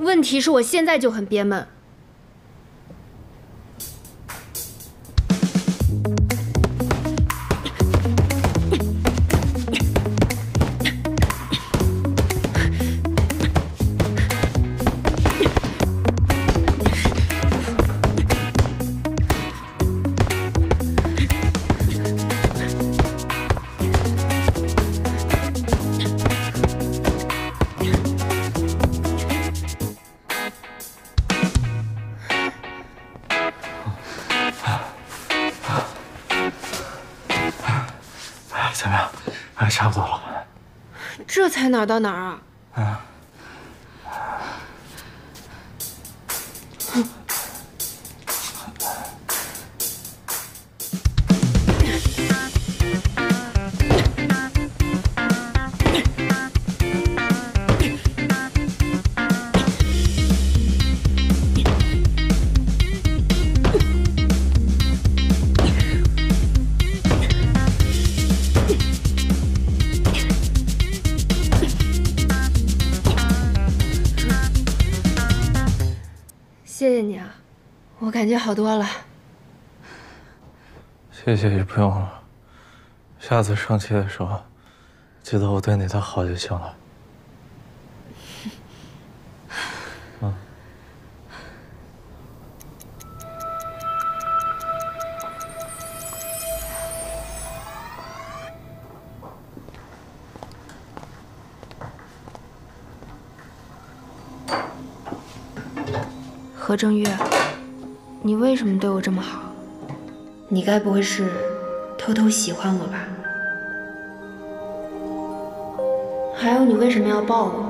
问题是我现在就很憋闷。怎么样？哎，差不多了。这才哪儿到哪儿啊？嗯。谢谢你啊，我感觉好多了。谢谢也不用了，下次生气的时候，记得我对你的好就行了。何正月，你为什么对我这么好？你该不会是偷偷喜欢我吧？还有，你为什么要抱我？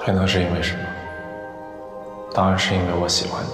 还能是因为什么？当然是因为我喜欢你。